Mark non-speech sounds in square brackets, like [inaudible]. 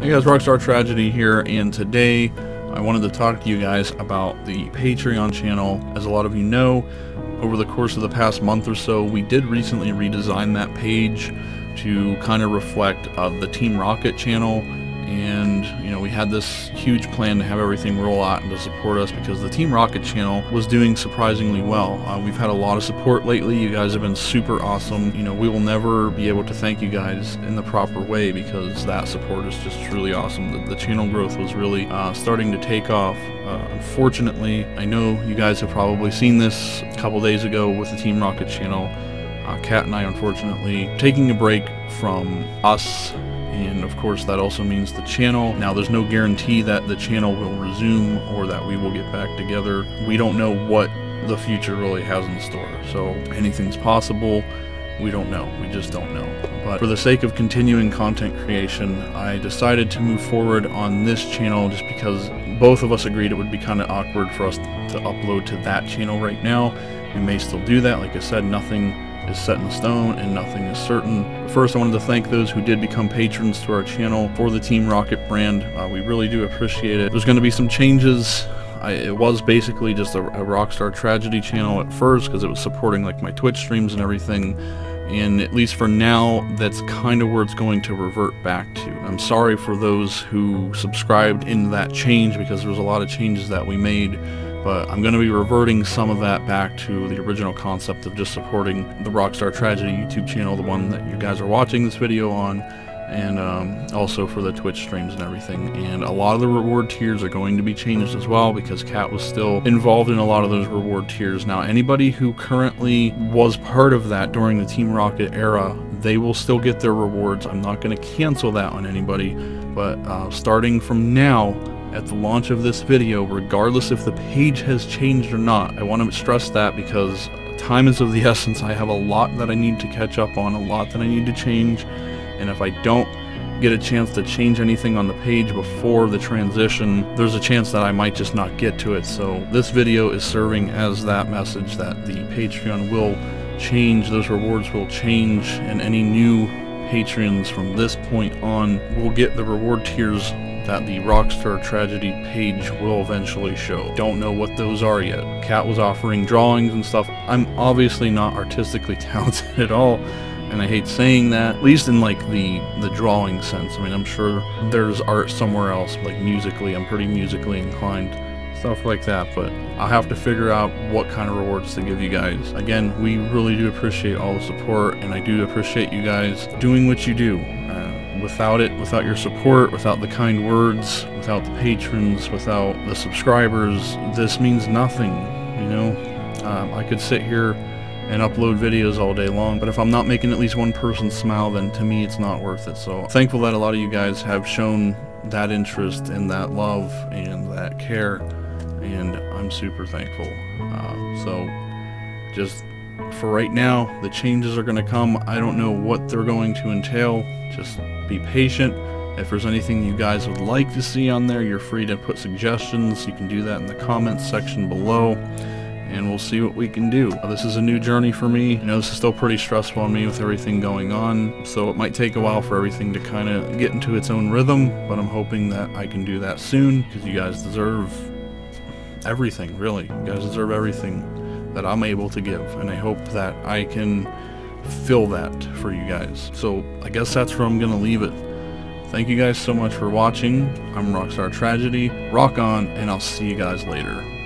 Hey guys, Rockstar Tragedy here, and today I wanted to talk to you guys about the Patreon channel. As a lot of you know, over the course of the past month or so, we did recently redesign that page to kind of reflect uh, the Team Rocket channel and you know we had this huge plan to have everything roll out and to support us because the Team Rocket channel was doing surprisingly well. Uh, we've had a lot of support lately. You guys have been super awesome. You know we will never be able to thank you guys in the proper way because that support is just truly awesome. The, the channel growth was really uh, starting to take off. Uh, unfortunately, I know you guys have probably seen this a couple days ago with the Team Rocket channel. Uh, Kat and I, unfortunately, taking a break from us and of course that also means the channel. Now there's no guarantee that the channel will resume or that we will get back together. We don't know what the future really has in store, so anything's possible. We don't know. We just don't know. But for the sake of continuing content creation, I decided to move forward on this channel just because both of us agreed it would be kind of awkward for us to upload to that channel right now. We may still do that. Like I said, nothing is set in stone and nothing is certain. First, I wanted to thank those who did become patrons to our channel for the Team Rocket brand. Uh, we really do appreciate it. There's going to be some changes. I, it was basically just a, a Rockstar Tragedy channel at first because it was supporting like my Twitch streams and everything and at least for now, that's kind of where it's going to revert back to. I'm sorry for those who subscribed in that change because there was a lot of changes that we made but I'm going to be reverting some of that back to the original concept of just supporting the Rockstar Tragedy YouTube channel, the one that you guys are watching this video on, and um, also for the Twitch streams and everything. And a lot of the reward tiers are going to be changed as well because Kat was still involved in a lot of those reward tiers. Now, anybody who currently was part of that during the Team Rocket era, they will still get their rewards. I'm not going to cancel that on anybody, but uh, starting from now, at the launch of this video, regardless if the page has changed or not. I want to stress that because time is of the [laughs] essence. I have a lot that I need to catch up on, a lot that I need to change, and if I don't get a chance to change anything on the page before the transition, there's a chance that I might just not get to it. So this video is serving as that message that the Patreon will change, those rewards will change, and any new patrons from this point on will get the reward tiers that the Rockstar Tragedy page will eventually show. Don't know what those are yet. Kat was offering drawings and stuff. I'm obviously not artistically [laughs] talented at all, and I hate saying that, at least in like the, the drawing sense. I mean, I'm sure there's art somewhere else, like musically, I'm pretty musically inclined stuff like that, but I'll have to figure out what kind of rewards to give you guys. Again, we really do appreciate all the support, and I do appreciate you guys doing what you do. Without it, without your support, without the kind words, without the patrons, without the subscribers, this means nothing, you know? Um, I could sit here and upload videos all day long, but if I'm not making at least one person smile, then to me it's not worth it. So thankful that a lot of you guys have shown that interest and that love and that care, and I'm super thankful. Uh, so just for right now, the changes are going to come. I don't know what they're going to entail. Just be patient. If there's anything you guys would like to see on there, you're free to put suggestions. You can do that in the comments section below, and we'll see what we can do. This is a new journey for me. I know this is still pretty stressful on me with everything going on, so it might take a while for everything to kind of get into its own rhythm, but I'm hoping that I can do that soon, because you guys deserve everything, really. You guys deserve everything that I'm able to give, and I hope that I can fill that for you guys. So I guess that's where I'm going to leave it. Thank you guys so much for watching. I'm Rockstar Tragedy. Rock on, and I'll see you guys later.